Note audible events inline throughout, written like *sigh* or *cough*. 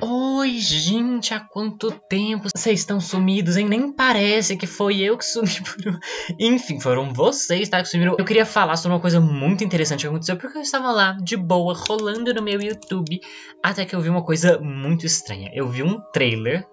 Oi, gente, há quanto tempo vocês estão sumidos, hein? Nem parece que foi eu que sumi *laughs* por... Enfim, foram vocês, tá, que sumiram. Eu queria falar sobre uma coisa muito interessante que aconteceu, porque eu estava lá, de boa, rolando no meu YouTube, até que eu vi uma coisa muito estranha. Eu vi um trailer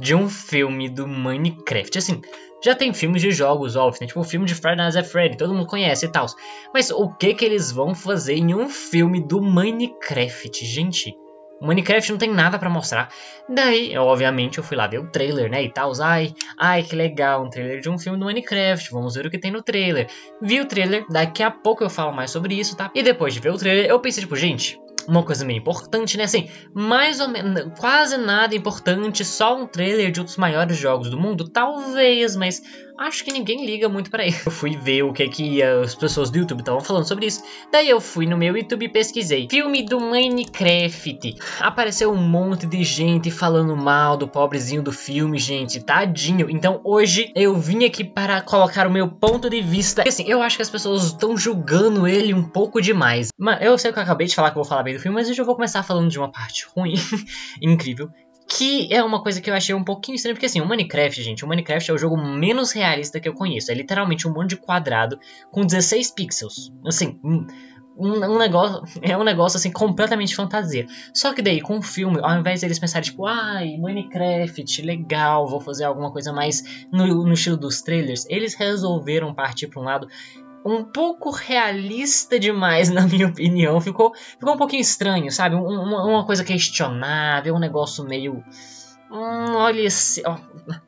de um filme do Minecraft, assim... Já tem filmes de jogos, óbvio, né? Tipo o filme de Friday Night at Freddy, todo mundo conhece e tal. Mas o que que eles vão fazer em um filme do Minecraft, gente? Minecraft não tem nada para mostrar. Daí, obviamente, eu fui lá ver o trailer, né, e tal. Ai, ai, que legal, um trailer de um filme do Minecraft. Vamos ver o que tem no trailer. Vi o trailer, daqui a pouco eu falo mais sobre isso, tá? E depois de ver o trailer, eu pensei, tipo, gente, uma coisa meio importante, né? Assim, mais ou menos, quase nada importante, só um trailer de outros maiores jogos do mundo, talvez, mas acho que ninguém liga muito para isso. Eu fui ver o que que as pessoas do YouTube estavam falando sobre isso. Daí eu fui no meu YouTube e pesquisei. Filme do Minecraft. Apareceu um monte de gente falando mal do pobrezinho do filme, gente. Tadinho. Então hoje eu vim aqui para colocar o meu ponto de vista. Assim, eu acho que as pessoas estão julgando ele um pouco demais. Mas eu sei que eu acabei de falar que eu vou falar bem do filme, mas hoje eu vou começar falando de uma parte ruim, *laughs* incrível, que é uma coisa que eu achei um pouquinho estranha, porque assim, o Minecraft, gente, o Minecraft é o jogo menos realista que eu conheço. É literalmente um monte de quadrado com 16 pixels. Assim, um, um, negócio, *laughs* é um negócio assim completamente fantasia. Só que daí com o filme, ao invés deles pensarem tipo, ai, Minecraft, legal, vou fazer alguma coisa mais no, no estilo dos trailers, eles resolveram partir para um lado um pouco realista demais, *laughs* na minha opinião. Ficou, ficou um pouquinho estranho, sabe? Uma, uma coisa questionável, um negócio meio. Hum, olha esse, ó,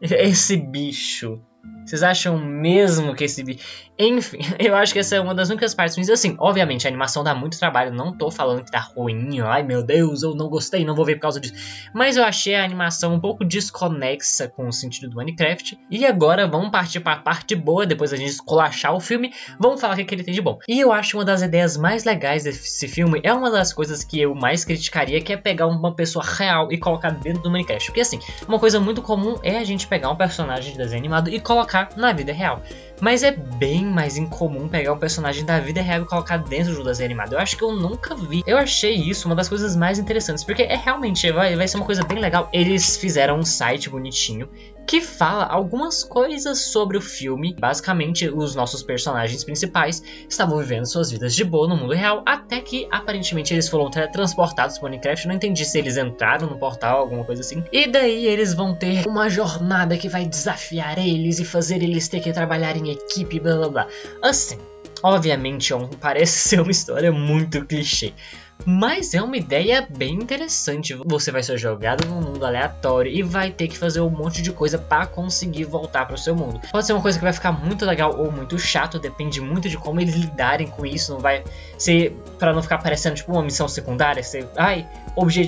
esse bicho. Vocês acham mesmo que esse vídeo... Enfim, *laughs* eu acho que essa é uma das únicas partes ruins. Assim, obviamente, a animação dá muito trabalho. Não tô falando que tá ruim. Ai, meu Deus, eu não gostei, não vou ver por causa disso. Mas eu achei a animação um pouco desconexa com o sentido do Minecraft. E agora vamos partir para a parte boa, depois a gente escolachar o filme. Vamos falar o que, que ele tem de bom. E eu acho uma das ideias mais legais desse filme é uma das coisas que eu mais criticaria, que é pegar uma pessoa real e colocar dentro do Minecraft. Porque assim, uma coisa muito comum é a gente pegar um personagem de desenho animado e colocar na vida real. Mas é bem mais incomum pegar um personagem da vida real e colocar dentro de um desenho animado. Eu acho que eu nunca vi. Eu achei isso uma das coisas mais interessantes, porque é realmente vai, vai ser uma coisa bem legal. Eles fizeram um site bonitinho que fala algumas coisas sobre o filme. Basicamente, os nossos personagens principais estavam vivendo suas vidas de boa no mundo real, até que aparentemente eles foram teletransportados para Minecraft. Não entendi se eles entraram no portal, alguma coisa assim. E daí eles vão ter uma jornada que vai desafiar eles e fazer eles ter que trabalhar em equipe, blá blá blá. Assim, obviamente é *laughs* parece ser uma história muito clichê. Mas é uma ideia bem interessante. Você vai ser jogado num mundo aleatório e vai ter que fazer um monte de coisa para conseguir voltar para o seu mundo. Pode ser uma coisa que vai ficar muito legal ou muito chato, depende muito de como eles lidarem com isso. Não vai ser para não ficar parecendo tipo uma missão secundária. Ser, ai,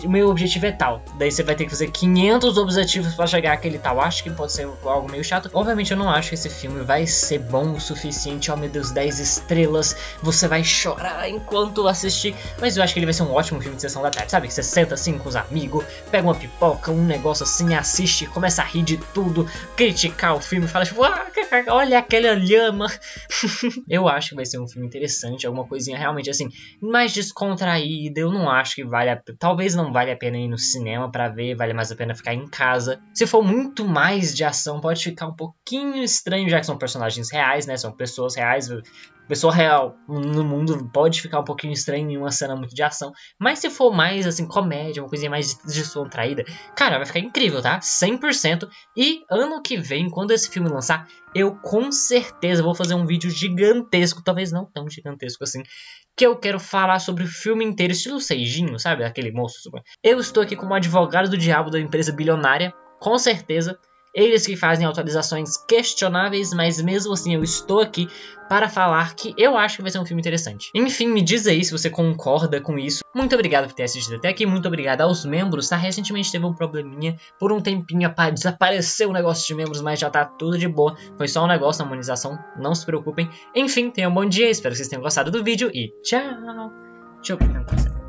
meu objetivo é tal. Daí você vai ter que fazer 500 objetivos para chegar àquele tal. Acho que pode ser algo meio chato. Obviamente eu não acho que esse filme vai ser bom o suficiente. Oh meu Deus, 10 estrelas. Você vai chorar enquanto assistir. Mas eu acho que ele vai ser um ótimo filme de sessão da tarde, sabe? Que você senta assim com os amigos, pega uma pipoca, um negócio assim, assiste, começa a rir de tudo, criticar o filme, fala tipo, ah, olha aquela lhama. *laughs* eu acho que vai ser um filme interessante, alguma coisinha realmente assim, mais descontraída. Eu não acho que vale a Talvez não vale a pena ir no cinema para ver, vale mais a pena ficar em casa. Se for muito mais de ação, pode ficar um pouquinho estranho, já que são personagens reais, né? São pessoas reais pessoa real no mundo pode ficar um pouquinho estranho em uma cena muito de ação. Mas se for mais, assim, comédia, uma coisinha mais descontraída, cara, vai ficar incrível, tá? 100%. E ano que vem, quando esse filme lançar, eu com certeza vou fazer um vídeo gigantesco, talvez não tão gigantesco assim, que eu quero falar sobre o filme inteiro, estilo Seijinho, sabe? Aquele moço. Eu estou aqui como advogado do diabo da empresa bilionária, com certeza eles que fazem atualizações questionáveis, mas mesmo assim eu estou aqui para falar que eu acho que vai ser um filme interessante. Enfim, me diz aí se você concorda com isso. Muito obrigado por ter assistido até aqui, muito obrigado aos membros, tá? Recentemente teve um probleminha, por um tempinho desapareceu o negócio de membros, mas já tá tudo de boa. Foi só um negócio na harmonização, não se preocupem. Enfim, tenham um bom dia, espero que vocês tenham gostado do vídeo e tchau! Deixa eu